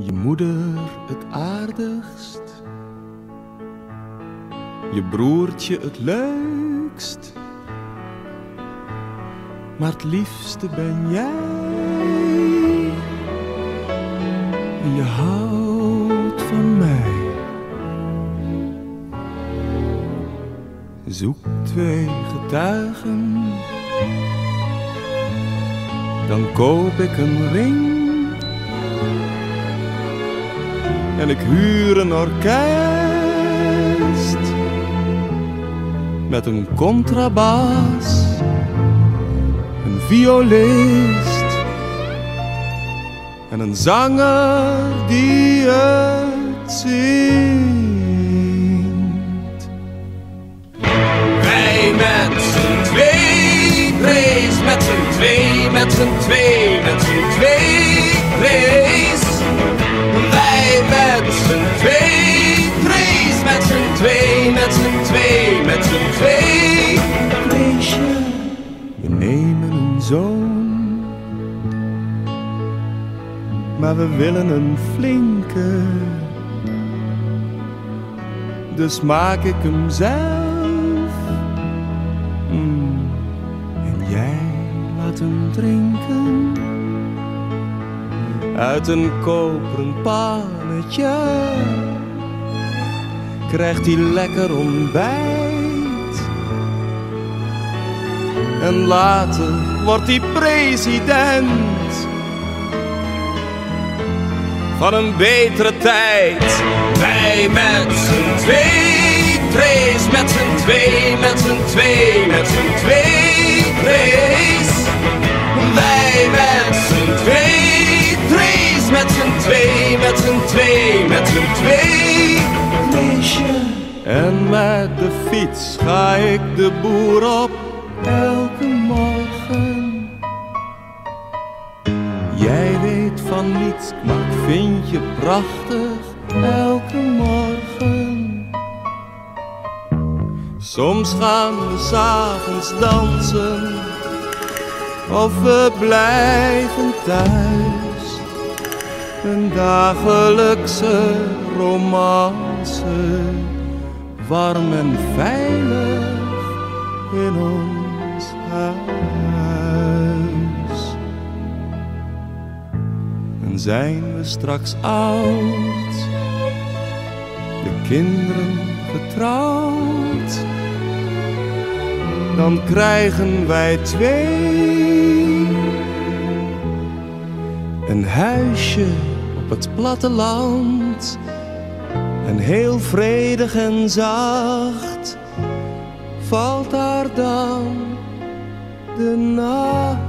Je moeder het aardigst, je broertje het leukst, maar het liefste ben jij. En je houdt van mij. Zoek twee getuigen, dan koop ik een ring. En ik huur een orkest met een contrabas, een violist en een zanger die het zingt. Wij met z'n twee, race met z'n twee, met z'n twee, maar we willen een flinke. Dus maak ik hem zelf. Mm, En jij laat hem drinken uit een koperen pannetje. Krijgt hij lekker ontbijt. En later wordt hij president van een betere tijd. Wij met z'n twee, race met z'n twee, met z'n twee, met z'n twee, race. Wij met z'n twee, race met z'n twee, met z'n twee, met z'n twee. En met de fiets ga ik de boer op elke morgen. Jij weet van niets, maar ik vind je prachtig elke morgen. Soms gaan we s'avonds dansen, of we blijven thuis. Een dagelijkse romance, warm en veilig in ons En zijn we straks oud, de kinderen getrouwd, dan krijgen wij twee. Een huisje op het platteland. En heel vredig en zacht. Valt daar dan de nacht.